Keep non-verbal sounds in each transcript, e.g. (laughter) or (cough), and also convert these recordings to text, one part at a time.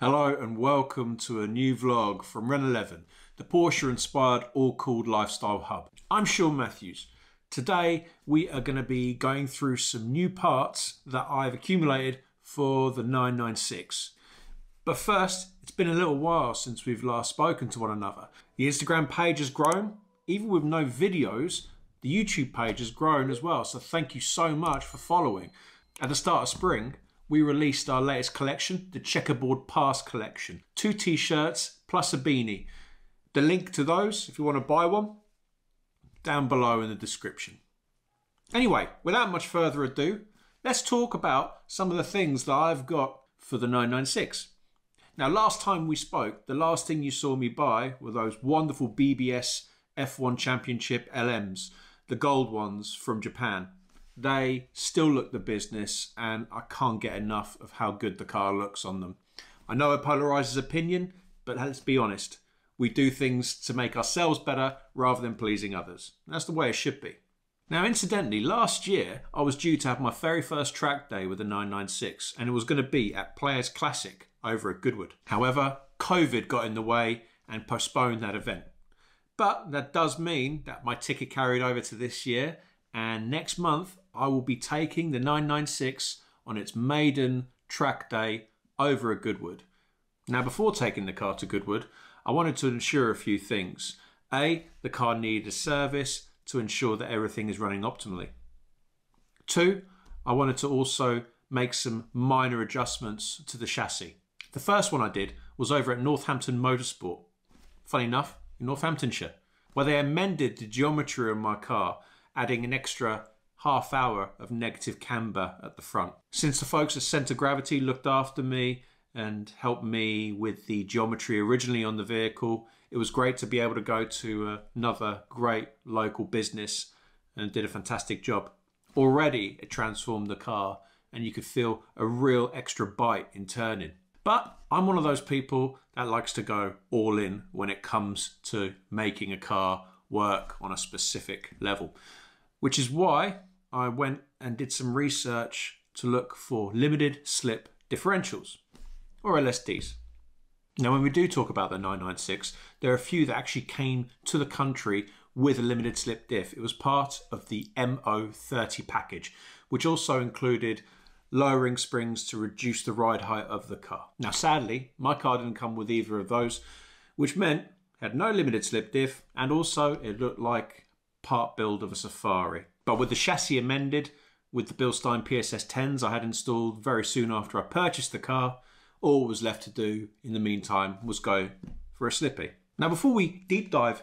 Hello and welcome to a new vlog from RennEleven, the Porsche inspired air cooled lifestyle hub. I'm Sean Matthews. Today we are going to be going through some new parts that I've accumulated for the 996. But first, it's been a little while since we've last spoken to one another. The Instagram page has grown, even with no videos, the YouTube page has grown as well. So thank you so much for following. At the start of spring, we released our latest collection, the Checkerboard Past collection. Two t-shirts plus a beanie. The link to those, if you want to buy one, down below in the description. Anyway, without much further ado, let's talk about some of the things that I've got for the 996. Now, last time we spoke, the last thing you saw me buy were those wonderful BBS F1 Championship LMs, the gold ones from Japan they still look the business, and I can't get enough of how good the car looks on them. I know it polarizes opinion, but let's be honest. We do things to make ourselves better rather than pleasing others. That's the way it should be. Now, incidentally, last year I was due to have my very first track day with the 996, and it was going to be at Players Classic over at Goodwood. However, COVID got in the way and postponed that event. But that does mean that my ticket carried over to this year, and next month I will be taking the 996 on its maiden track day over at Goodwood. Now, before taking the car to Goodwood, I wanted to ensure a few things. A, the car needed a service to ensure that everything is running optimally. Two, I wanted to also make some minor adjustments to the chassis. The first one I did was over at Northampton Motorsport. Funny enough, in Northamptonshire, where they amended the geometry of my car, adding an extra half hour of negative camber at the front. Since the folks at Centre Gravity looked after me and helped me with the geometry originally on the vehicle, it was great to be able to go to another great local business and did a fantastic job. Already it transformed the car and you could feel a real extra bite in turning. But I'm one of those people that likes to go all in when it comes to making a car work on a specific level, which is why I went and did some research to look for limited slip differentials, or LSDs. Now, when we do talk about the 996, there are a few that actually came to the country with a limited slip diff. It was part of the M030 package, which also included lowering springs to reduce the ride height of the car. Now, sadly, my car didn't come with either of those, which meant had no limited slip diff, and also it looked like part build of a Safari. But with the chassis amended, with the Bilstein PSS 10s I had installed very soon after I purchased the car, all was left to do in the meantime was go for a slippy. Now before we deep dive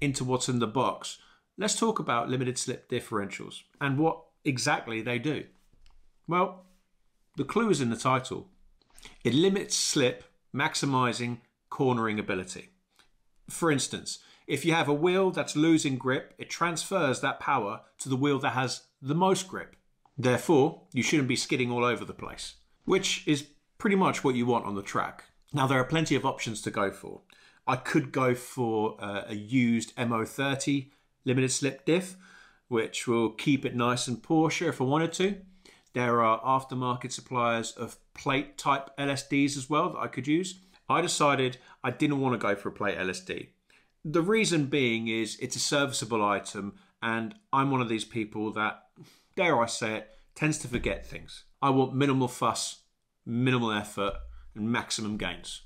into what's in the box, let's talk about limited slip differentials and what exactly they do. Well, the clue is in the title. It limits slip, maximizing cornering ability. For instance, if you have a wheel that's losing grip, it transfers that power to the wheel that has the most grip. Therefore, you shouldn't be skidding all over the place, which is pretty much what you want on the track. Now, there are plenty of options to go for. I could go for uh, a used M030 limited slip diff, which will keep it nice and Porsche if I wanted to. There are aftermarket suppliers of plate type LSDs as well that I could use. I decided I didn't want to go for a plate LSD. The reason being is it's a serviceable item, and I'm one of these people that, dare I say it, tends to forget things. I want minimal fuss, minimal effort, and maximum gains.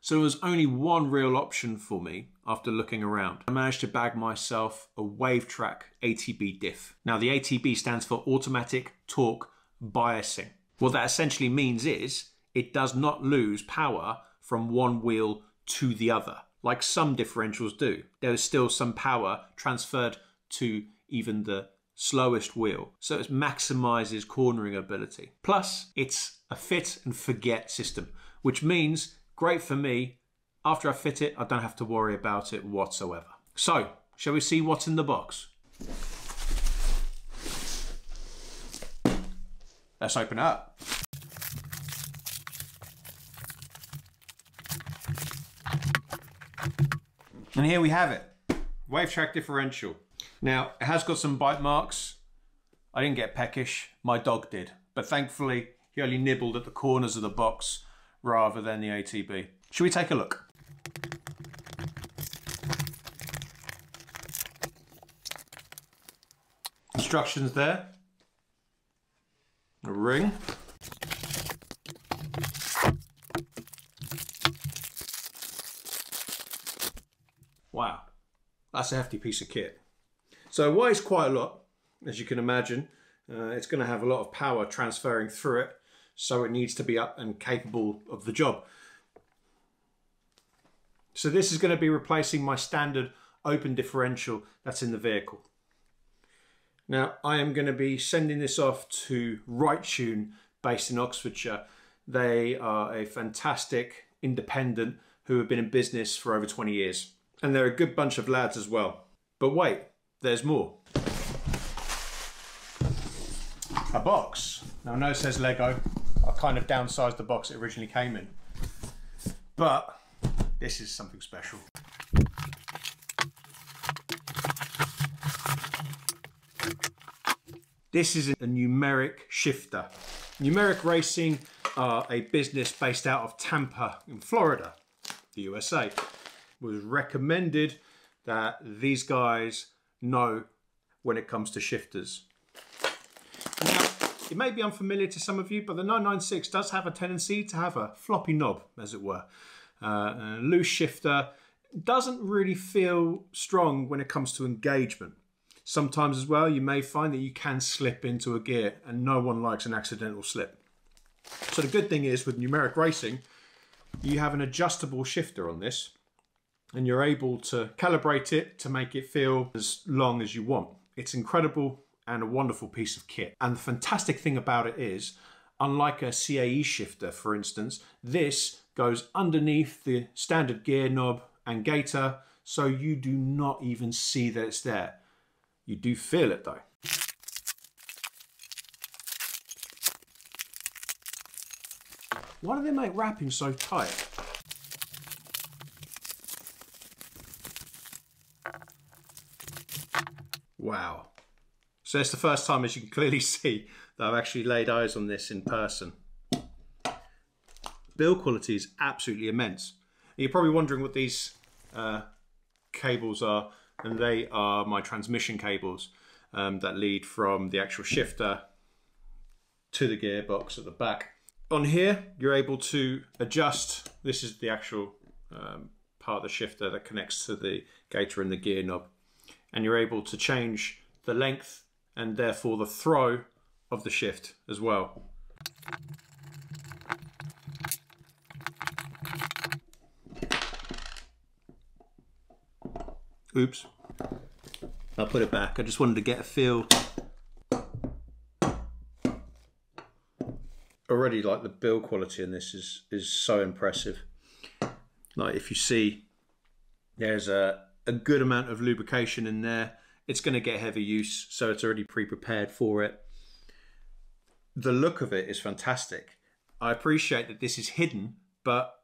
So there was only one real option for me after looking around. I managed to bag myself a Wavetrac ATB diff. Now the ATB stands for Automatic Torque Biasing. What that essentially means is it does not lose power from one wheel to the other like some differentials do. There is still some power transferred to even the slowest wheel, so it maximizes cornering ability. Plus, it's a fit and forget system, which means great for me. After I fit it, I don't have to worry about it whatsoever. So, shall we see what's in the box? Let's open it up. And here we have it, Wavetrac differential. Now, it has got some bite marks. I didn't get peckish, my dog did. But thankfully, he only nibbled at the corners of the box rather than the ATB. Should we take a look? Instructions there. A ring. Wow, that's a hefty piece of kit. So it weighs quite a lot, as you can imagine. Uh, it's going to have a lot of power transferring through it, so it needs to be up and capable of the job. So this is going to be replacing my standard open differential that's in the vehicle. Now I am going to be sending this off to Wrightune based in Oxfordshire. They are a fantastic independent who have been in business for over 20 years. And they're a good bunch of lads as well. But wait, there's more. A box. Now it says Lego. I kind of downsized the box it originally came in. But this is something special. This is a numeric shifter. Numeric Racing are a business based out of Tampa in Florida, the USA. Was recommended that these guys know when it comes to shifters. Now, it may be unfamiliar to some of you, but the 996 does have a tendency to have a floppy knob, as it were. Uh, a loose shifter doesn't really feel strong when it comes to engagement. Sometimes as well, you may find that you can slip into a gear and no one likes an accidental slip. So the good thing is with numeric racing, you have an adjustable shifter on this and you're able to calibrate it to make it feel as long as you want. It's incredible and a wonderful piece of kit. And the fantastic thing about it is, unlike a CAE shifter, for instance, this goes underneath the standard gear knob and gaiter, so you do not even see that it's there. You do feel it though. Why do they make wrapping so tight? Wow. So it's the first time, as you can clearly (laughs) see, that I've actually laid eyes on this in person. Build quality is absolutely immense. You're probably wondering what these uh, cables are and they are my transmission cables um, that lead from the actual shifter to the gearbox at the back. On here, you're able to adjust, this is the actual um, part of the shifter that connects to the gaiter and the gear knob. And you're able to change the length and therefore the throw of the shift as well. Oops. I'll put it back. I just wanted to get a feel. Already like the build quality in this is, is so impressive. Like if you see there's a, a good amount of lubrication in there. It's going to get heavy use, so it's already pre-prepared for it. The look of it is fantastic. I appreciate that this is hidden, but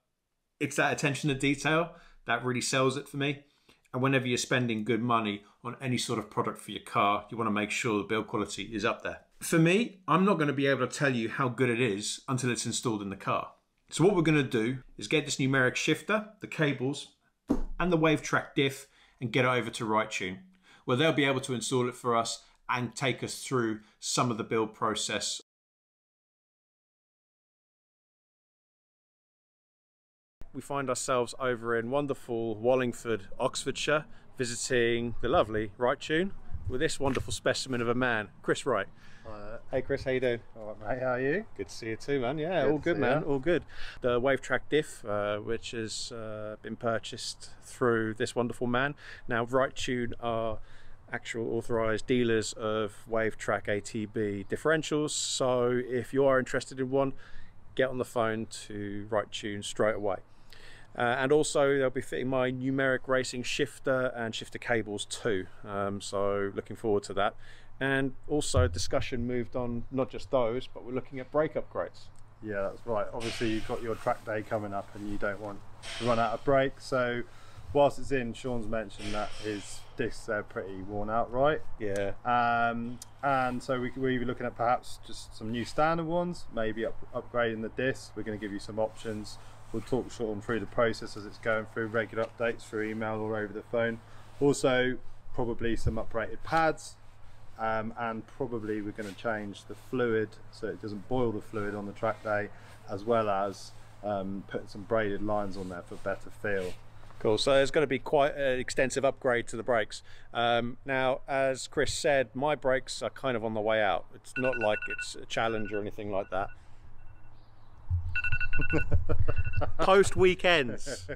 it's that attention to detail that really sells it for me. And whenever you're spending good money on any sort of product for your car, you want to make sure the build quality is up there. For me, I'm not going to be able to tell you how good it is until it's installed in the car. So what we're going to do is get this numeric shifter, the cables, and the Wavetrac diff and get it over to Wrightune, where they'll be able to install it for us and take us through some of the build process. We find ourselves over in wonderful Wallingford, Oxfordshire, visiting the lovely Wrightune with this wonderful specimen of a man, Chris Wright. Uh, hey Chris, how you doing? All right, mate. How are you? Good to see you too, man. Yeah, Good all good, man. ya. All good. The Wavetrac diff, uh, which has uh, been purchased through this wonderful man. Now, Wrightune are actual authorized dealers of Wavetrac ATB differentials. So, if you are interested in one, get on the phone to Wrightune straight away. Uh, and also they'll be fitting my numeric racing shifter and shifter cables too. Um, so looking forward to that. And also discussion moved on not just those, but we're looking at brake upgrades. Yeah, that's right. Obviously, you've got your track day coming up and you don't want to run out of brake. So, whilst it's in, Sean's mentioned that his discs they're pretty worn out, right? Yeah. Um, and so we, we're looking at perhaps just some new standard ones, maybe up, upgrading the discs. We're going to give you some options. We'll talk on through the process as it's going through regular updates through email or over the phone. Also, probably some upgraded pads. Um, and probably we're going to change the fluid so it doesn't boil the fluid on the track day, as well as um, putting some braided lines on there for better feel. Cool. So there's going to be quite an extensive upgrade to the brakes. Um, now, as Chris said, my brakes are kind of on the way out. It's not like it's a challenge or anything like that. (laughs) Post weekends.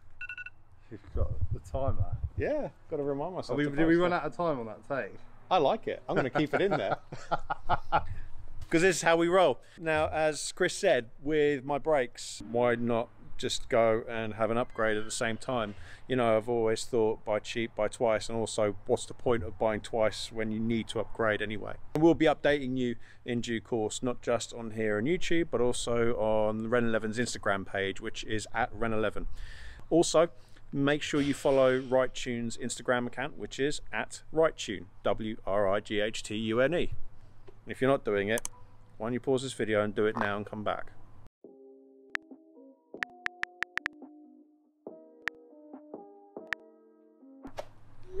(laughs) You've got the timer. Yeah, got to remind myself. we, did we run out of time on that take? I like it. I'm going to keep it in there. (laughs) Because this is how we roll. Now, as Chris said, with my brakes, why not just go and have an upgrade at the same time? You know, I've always thought buy cheap, buy twice, and also what's the point of buying twice when you need to upgrade anyway? And we'll be updating you in due course, not just on here on YouTube, but also on RennEleven's Instagram page, which is at RennEleven. Also, make sure you follow Wrightune's Instagram account, which is at Wrightune, W R I G H T U N E. If you're not doing it, why don't you pause this video and do it now and come back?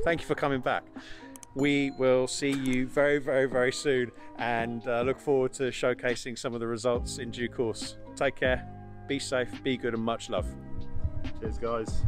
Thank you for coming back. We will see you very, very, very soon and uh, look forward to showcasing some of the results in due course. Take care, be safe, be good, and much love. Cheers, guys.